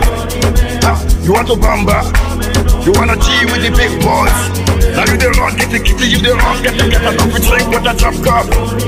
boss. Ah, you want to bamba? You wanna G with the big boys? Now you the wrong, get the kitty, you the wrong, get the get a coffee drink with a drop cup.